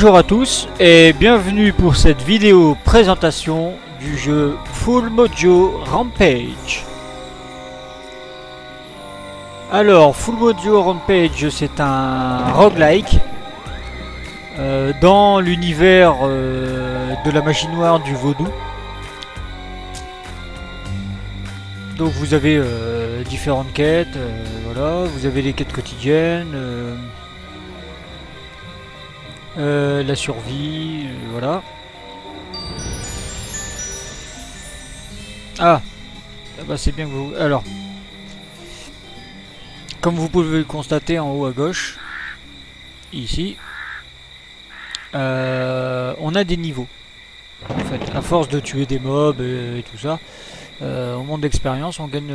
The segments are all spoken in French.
Bonjour à tous et bienvenue pour cette vidéo présentation du jeu Full Mojo Rampage. Alors, Full Mojo Rampage, c'est un roguelike euh, dans l'univers euh, de la magie noire du vaudou. Donc vous avez euh, différentes quêtes, voilà, vous avez les quêtes quotidiennes, euh, la survie, euh, voilà. Ah, Ah bah c'est bien que vous... Alors, comme vous pouvez le constater en haut à gauche, ici, euh, on a des niveaux. En fait, à force de tuer des mobs et, tout ça, on monte d'expérience, on gagne,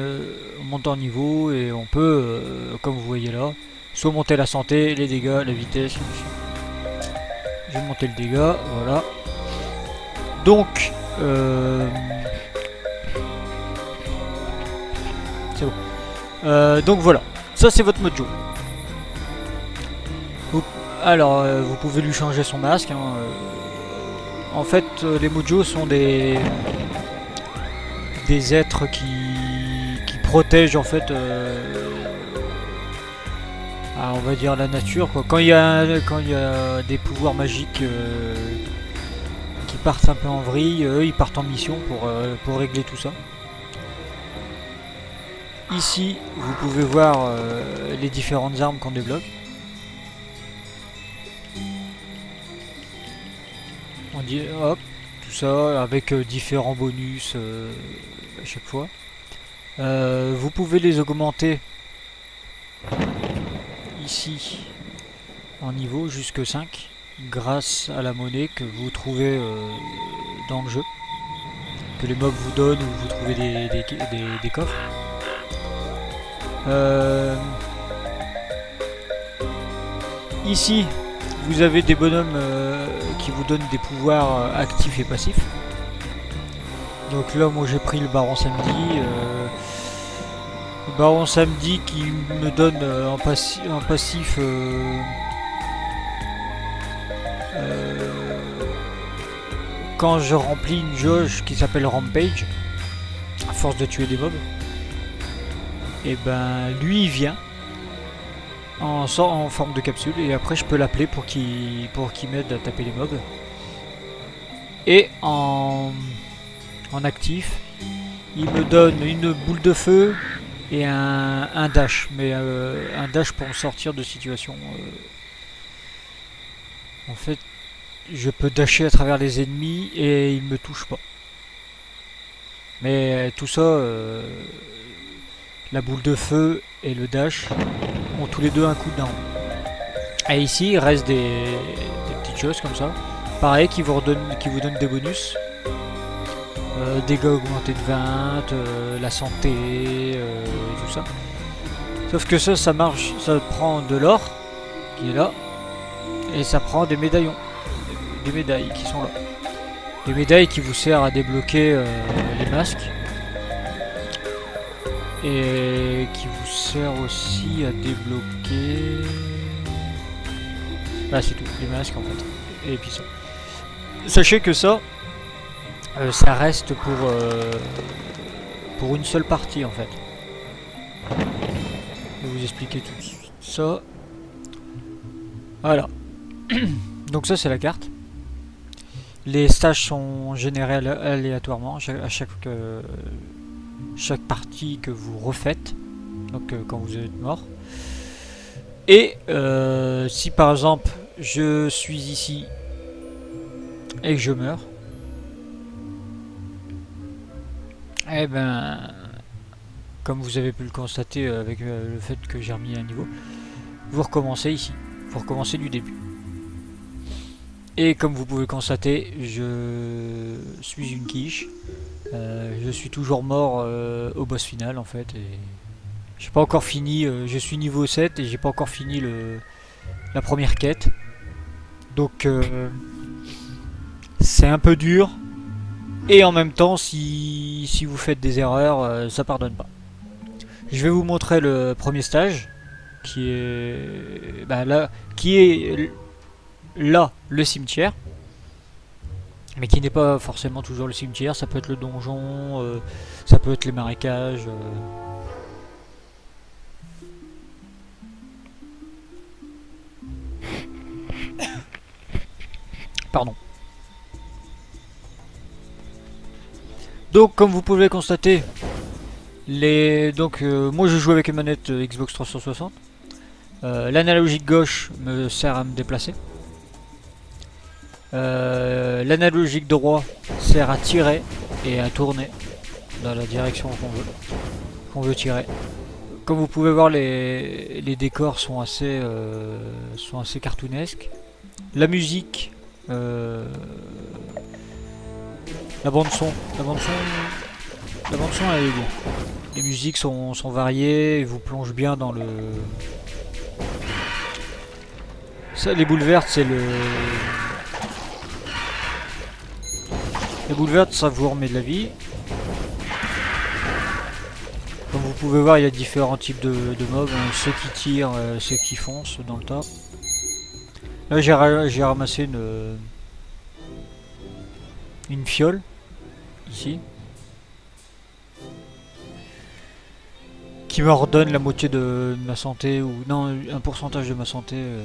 on monte en niveau et on peut, comme vous voyez là, soit monter la santé, les dégâts, la vitesse. Je vais monter le dégât, voilà. Donc, euh, c'est bon. Euh, donc voilà, ça c'est votre mojo. Alors, euh, vous pouvez lui changer son masque. hein, en fait, les mojos sont des des êtres qui, qui protègent en fait on va dire la nature. Quand il y a des pouvoirs magiques euh, qui partent un peu en vrille, eux ils partent en mission pour, euh, pour régler tout ça. Ici, vous pouvez voir euh, les différentes armes qu'on débloque. On dit hop, tout ça avec différents bonus à chaque fois. Vous pouvez les augmenter en niveau jusque 5 grâce à la monnaie que vous trouvez euh, dans le jeu. Que les mobs vous donnent ou vous trouvez des, des, coffres. Euh, ici, vous avez des bonhommes euh, qui vous donnent des pouvoirs actifs et passifs. Donc là, moi j'ai pris le Baron Samedi. Baron Samedi qui me donne euh, en passif. euh, euh, quand je remplis une jauge qui s'appelle Rampage, à force de tuer des mobs, et ben lui il vient en, en forme de capsule et après je peux l'appeler pour qu'il pour qu'il m'aide à taper les mobs. Et en actif, il me donne une boule de feu et un, dash, mais euh, un dash pour sortir de situation. euh. En fait, je peux dasher à travers les ennemis et ils me touchent pas. Mais tout ça, euh, la boule de feu et le dash ont tous les deux un coup de. Et ici, il reste des, petites choses comme ça. Pareil, qui vous, redonnent, qui vous donnent des bonus. Euh, dégâts augmentés de 20, euh, la santé, euh, et tout ça. Sauf que ça, ça marche, ça prend de l'or, qui est là, et ça prend des médaillons, des médailles qui sont là. Des médailles qui vous servent à débloquer euh, les masques, et qui vous sert aussi à débloquer... Bah c'est tout, les masques en fait, et puis ça. Sachez que ça, euh, ça reste pour, euh, pour une seule partie en fait. Je vais vous expliquer tout ça. Voilà. Donc ça c'est la carte. Les stages sont générés alé- aléatoirement à chaque, euh, chaque partie que vous refaites. Donc quand vous êtes mort. Et si par exemple je suis ici et que je meurs, eh ben, comme vous avez pu le constater euh, avec euh, le fait que j'ai remis un niveau, vous recommencez ici. Vous recommencez du début. Et comme vous pouvez constater, je suis une quiche. Euh, je suis toujours mort au boss final en fait. Et j'ai pas encore fini. je suis niveau 7 et j'ai pas encore fini le, la première quête. Donc c'est un peu dur. Et en même temps, si, si vous faites des erreurs, euh, ça pardonne pas. Je vais vous montrer le premier stage, qui est, bah là, qui est là le cimetière. Mais qui n'est pas forcément toujours le cimetière, ça peut être le donjon, euh, ça peut être les marécages. euh. Pardon. Donc comme vous pouvez constater, donc euh, moi je joue avec une manette euh, Xbox 360. Euh, L'analogique gauche me sert à me déplacer. L'analogique droit sert à tirer et à tourner dans la direction qu'on veut, qu'on veut tirer. Comme vous pouvez voir, les, les décors sont assez, sont assez cartoonesques. La musique, la bande son, la bande son, la bande son elle est bien. Les musiques sont, sont variées, et vous plongent bien dans le. Ça, les boules vertes, c'est le. Les boules vertes, ça vous remet de la vie. Comme vous pouvez voir, il y a différents types de, mobs. hein. Ceux qui tirent, euh, ceux qui foncent dans le tas. Là, j'ai ra- ramassé une, une fiole. Qui me redonne la moitié de ma santé. ou Non, un pourcentage de ma santé. euh.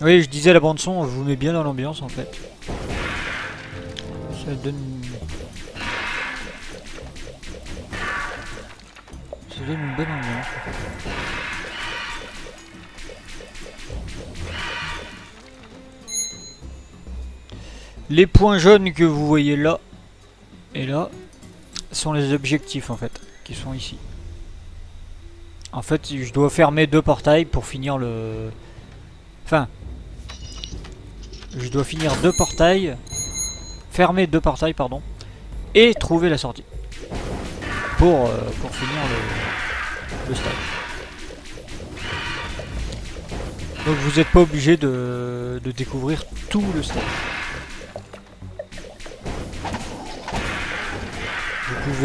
Oui, je disais la bande son, vous met bien dans l'ambiance en fait. Ça donne... Ça donne une bonne ambiance. Les points jaunes que vous voyez là et là sont les objectifs en fait, qui sont ici. En fait, je dois fermer deux portails pour finir le... Enfin... Je dois finir deux portails, fermer deux portails, pardon, et trouver la sortie. Pour, euh, finir le, le stage. Donc vous n'êtes pas obligé de, de découvrir tout le stage.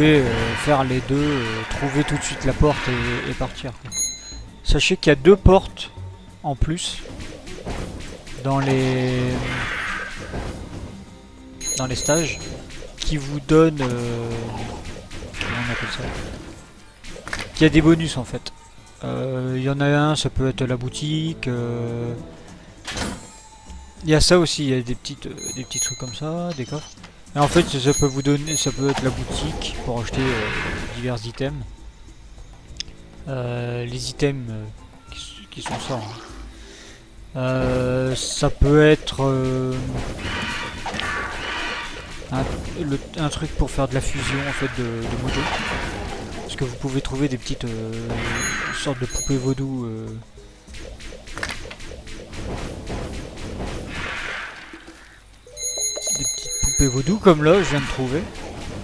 Euh, faire les deux, euh, trouver tout de suite la porte et, partir. Sachez qu'il y a deux portes en plus dans les dans les stages qui vous donnent euh, comment qui a des bonus en fait. Euh, Il y en a un, ça peut être la boutique. Il y a ça aussi, il y a des petites des petits trucs comme ça, des coffres. En fait, ça, peut vous donner, ça peut être la boutique pour acheter euh, divers items. Euh, les items euh, qui, sont ça. hein. Ça peut être un, truc pour faire de la fusion en fait de, de. Parce que vous pouvez trouver des petites sortes de poupées vaudou. Poupées vaudou comme là je viens de trouver.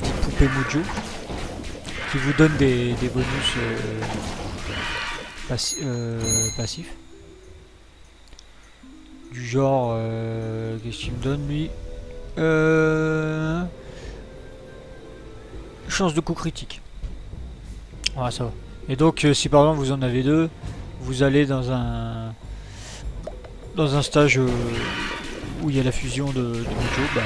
Petites poupées mojo. Qui vous donnent des, des bonus euh, euh, passifs. Du genre, euh, qu'est-ce qu'il me donne lui? Chance de coup critique. Voilà, ça va. Et donc, si par exemple vous en avez deux, vous allez dans un dans un stage où il y a la fusion de, de mojo, bah,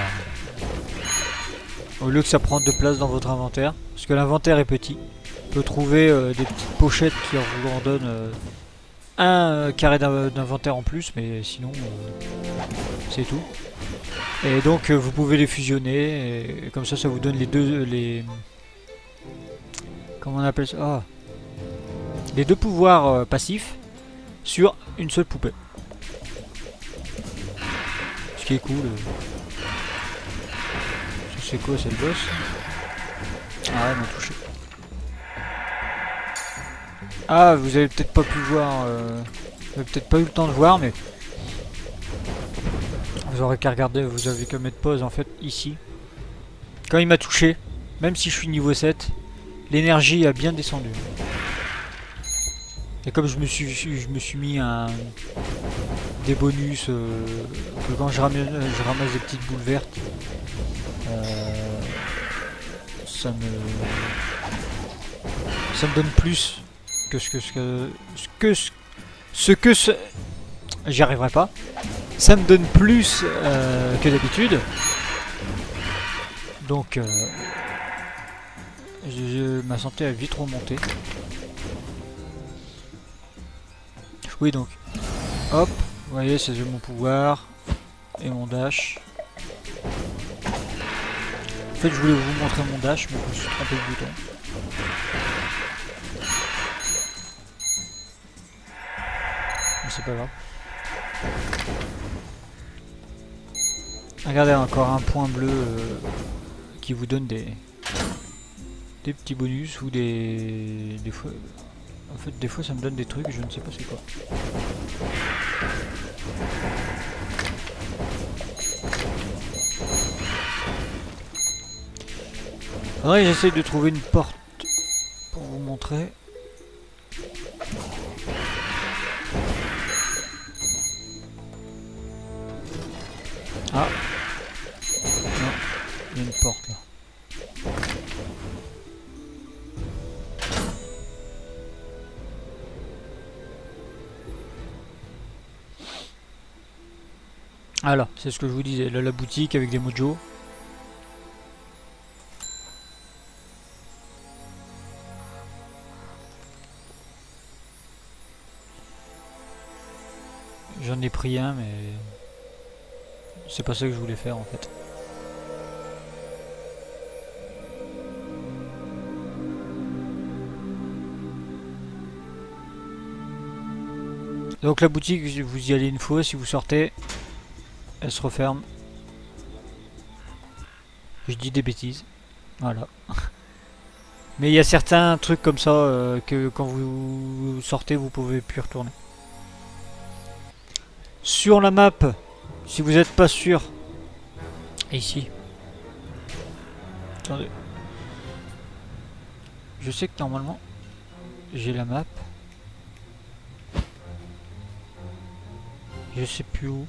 au lieu que ça prenne de place dans votre inventaire, parce que l'inventaire est petit, vous pouvez trouver euh, des petites pochettes qui vous en donnent euh, un euh, carré d'in- d'inventaire en plus, mais sinon c'est tout. Et donc vous pouvez les fusionner, et, comme ça ça vous donne les deux les comment on appelle ça Ah. les deux pouvoirs passifs sur une seule poupée. Ce qui est cool. C'est quoi, c'est le boss Ah, il m'a touché. Ah, vous avez peut-être pas pu voir, euh, vous avez peut-être pas eu le temps de voir, mais vous aurez qu'à regarder, vous avez qu'à mettre pause en fait ici. Quand il m'a touché, même si je suis niveau 7, l'énergie a bien descendu. Et comme je me suis, je me suis mis un, des bonus, euh, que quand je ramasse, je ramasse des petites boules vertes, ça me, ça me donne plus que ce que ce que ce que ce, ce que ce, j'y arriverai pas. Ça me donne plus euh, que d'habitude. Donc, euh, ma santé a vite remonté. Oui, donc, hop, vous voyez, c'est mon pouvoir et mon dash. En fait, je voulais vous montrer mon dash, mais je me suis trompé de bouton. Mais c'est pas grave. Regardez encore un point bleu euh, qui vous donne des des petits bonus ou des des fois en fait des fois ça me donne des trucs je ne sais pas c'est quoi. Faudrait que j'essaye de trouver une porte pour vous montrer. Ah Non, il y a une porte là. Là, c'est ce que je vous disais, la boutique avec des mojos. Pris un, mais c'est pas ça que je voulais faire en fait. Donc la boutique, vous y allez une fois, si vous sortez, elle se referme. Je dis des bêtises. Voilà. Mais il y a certains trucs comme ça euh, que quand vous sortez, vous pouvez plus retourner. Sur la map, si vous n'êtes pas sûr, ici. Attendez. Je sais que normalement, j'ai la map. Je sais plus où.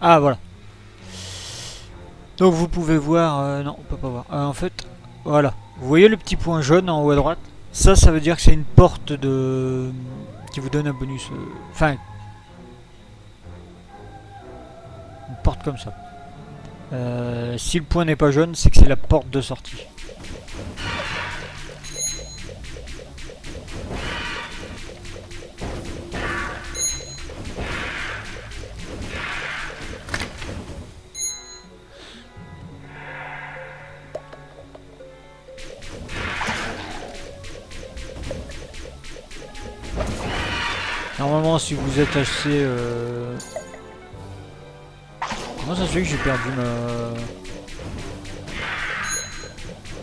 Ah voilà. Donc vous pouvez voir, euh, non on peut pas voir. Euh, en fait, voilà. Vous voyez le petit point jaune en haut à droite? Ça, ça veut dire que c'est une porte de qui vous donne un bonus. euh, Enfin, une porte comme ça. Euh, si le point n'est pas jaune, c'est que c'est la porte de sortie. Normalement, si vous êtes assez... euh, ça se fait que j'ai perdu ma...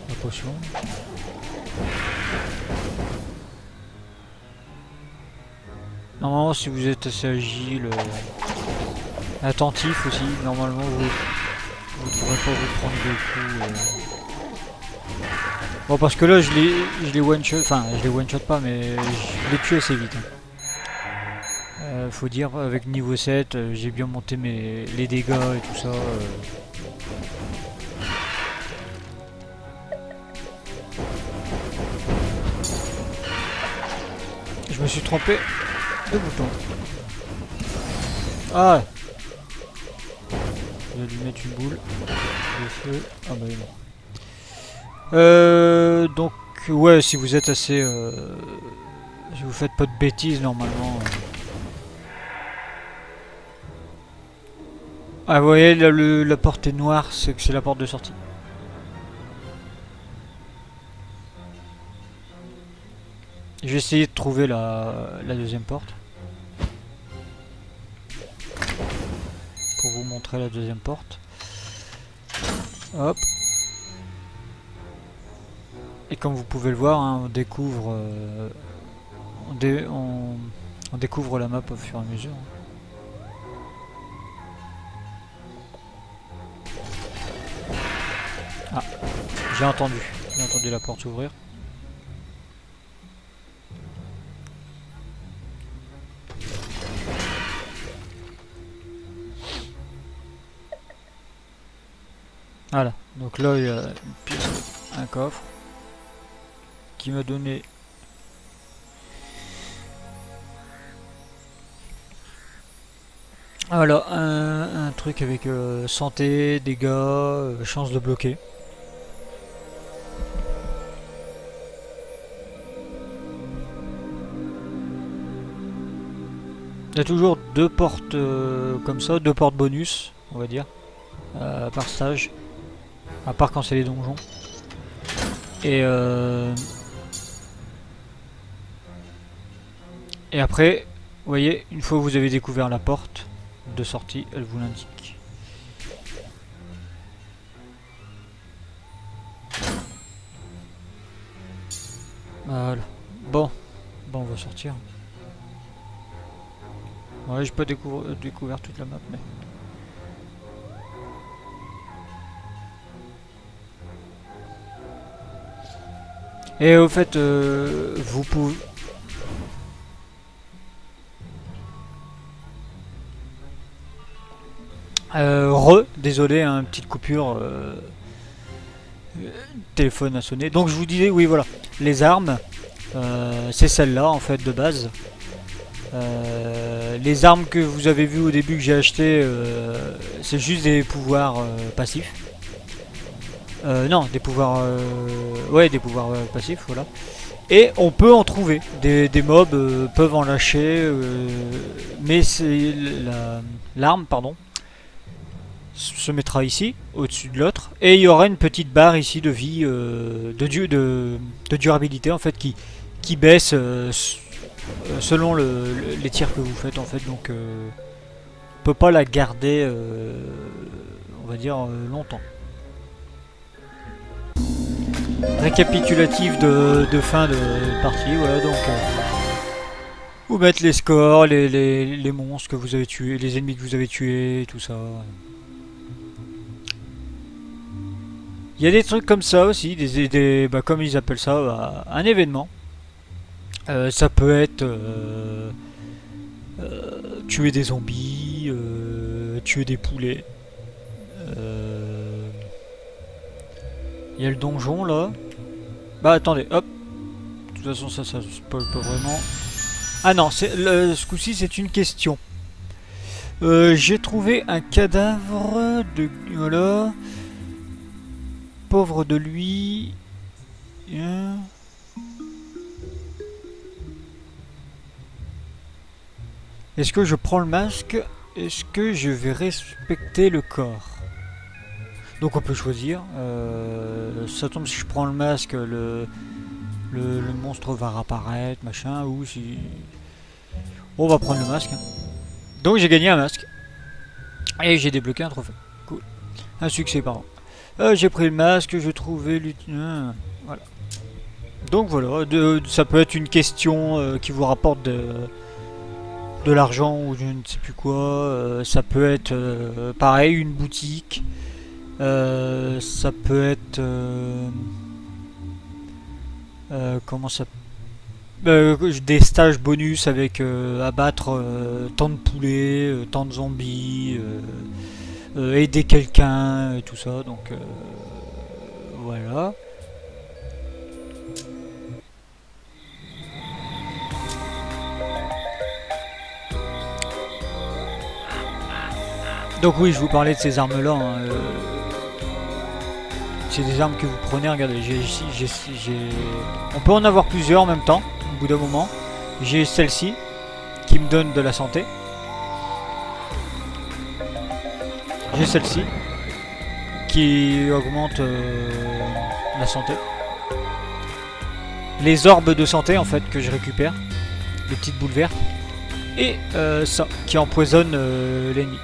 ma potion Normalement, si vous êtes assez agile, euh, attentif aussi, normalement vous vous devrez pas vous prendre des coups. euh. Bon, parce que là, je les, les one shot, enfin, je les one shot pas, mais je les tue assez vite. hein. Euh, faut dire, avec niveau 7, euh, j'ai bien monté mes, les dégâts et tout ça. euh. Je me suis trompé de bouton. Ah Je vais lui mettre une boule de feu. Ah bah non. Euh, donc, ouais, si vous êtes assez... euh, si vous faites pas de bêtises, normalement... Ah, vous voyez, là, le- la porte est noire, c'est que c'est la porte de sortie. Je vais essayer de trouver la, la deuxième porte. Pour vous montrer la deuxième porte. Hop. Et comme vous pouvez le voir, hein, on découvre... euh, on, dé- on- on découvre la map au fur et à mesure. Ah, J'ai entendu. J'ai entendu la porte s'ouvrir. Voilà, donc là il y a une un coffre qui m'a donné ah, voilà un, truc avec euh, santé, dégâts, euh, chance de bloquer. Il y a toujours deux portes euh, comme ça, deux portes bonus, on va dire, euh, par stage. À part quand c'est les donjons. Et euh, Et après, vous voyez, une fois que vous avez découvert la porte de sortie, elle vous l'indique. Voilà. Bon. Bon, on va sortir. Ouais, j'ai pas découvert, découvert toute la map, mais... Et au fait, euh, vous pouvez... Euh, re, désolé, hein, petite coupure. Euh, téléphone a sonné. Donc je vous disais, oui voilà, les armes, euh, c'est celle-là en fait de base. Euh, les armes que vous avez vues au début que j'ai acheté, euh, c'est juste des pouvoirs euh, passifs. Non, des pouvoirs, ouais, des pouvoirs passifs, voilà. Et on peut en trouver. Des, mobs peuvent en lâcher, mais c'est la- l'arme, pardon, se mettra ici, au-dessus de l'autre, et il y aura une petite barre ici de vie, de, du- de, durabilité en fait, qui, baisse selon le- le- les tirs que vous faites en fait, donc euh, on peut pas la garder, euh, on va dire, euh, longtemps. Récapitulatif de, fin de partie, voilà donc... euh, vous mettre les scores, les monstres que vous avez tués, les ennemis que vous avez tués, tout ça. Il y a des trucs comme ça aussi, des, des bah, comme ils appellent ça, bah, un événement. Euh, ça peut être euh, euh, tuer des zombies, tuer des poulets. Il y a le donjon là. Bah attendez, hop. De toute façon ça, ça spoil pas vraiment. Ah non, le- ce coup-ci c'est une question. J'ai trouvé un cadavre de... Voilà. Pauvre de lui. Hein. Est-ce que je prends le masque? Est-ce que je vais respecter le corps? Donc on peut choisir. Euh, ça tombe si je prends le masque, le, le, monstre va réapparaître, machin, ou si... On va prendre le masque. hein. Donc j'ai gagné un masque. Et j'ai débloqué un trophée. Cool. Un succès, pardon. Euh, j'ai pris le masque, je trouvais l'utilité. Voilà. Donc voilà, ça peut être une question euh, qui vous rapporte de, de l'argent ou je ne sais plus quoi. euh, ça peut être euh, pareil, une boutique. Euh, ça peut être. comment ça Des stages bonus avec abattre tant de poulets, tant de zombies. aider quelqu'un et tout ça donc voilà donc oui je vous parlais de ces armes là c'est des armes que vous prenez regardez j'ai on peut en avoir plusieurs en même temps au bout d'un moment j'ai celle-ci qui me donne de la santé J'ai celle-ci qui augmente euh, la santé. Les orbes de santé en fait que je récupère, les petites boules vertes. Et euh, ça qui empoisonne euh, l'ennemi.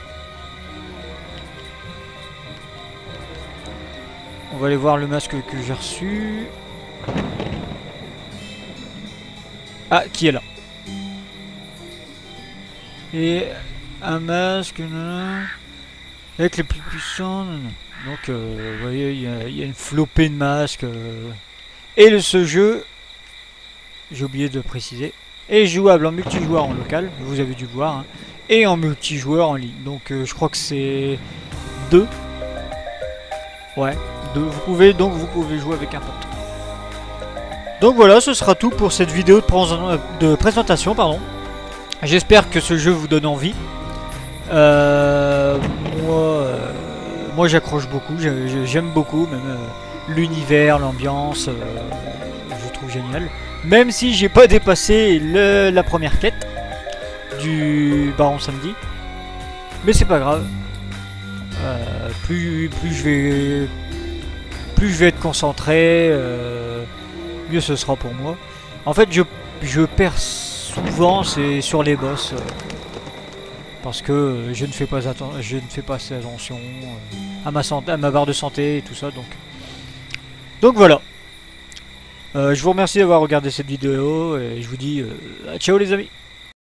Va aller voir le masque que j'ai reçu. Ah, qui est là Et un masque. Avec les plus puissants. Donc, euh, vous voyez, il y, a- il y a une flopée de masques. euh. Et le, ce jeu, j'ai oublié de préciser, est jouable en multijoueur en local, vous avez dû voir, hein, et en multijoueur en ligne. Donc, euh, je crois que c'est deux. Ouais, Vous pouvez donc vous pouvez jouer avec un pote. Donc voilà, ce sera tout pour cette vidéo de, prés- de présentation, pardon. J'espère que ce jeu vous donne envie. Euh, moi, euh, moi j'accroche beaucoup, j'ai- j'ai- j'aime beaucoup, même euh, l'univers, l'ambiance, euh, je trouve génial. Même si j'ai pas dépassé le- la première quête du Baron Samedi, mais c'est pas grave. Euh, plus, plus je vais, plus je vais être concentré, euh, mieux ce sera pour moi. En fait, je, je perds souvent c'est sur les boss. euh, parce que euh, je ne fais pas je ne fais pas assez attention à ma santé, à ma barre de santé et tout ça donc donc voilà je vous remercie d'avoir regardé cette vidéo et je vous dis ciao les amis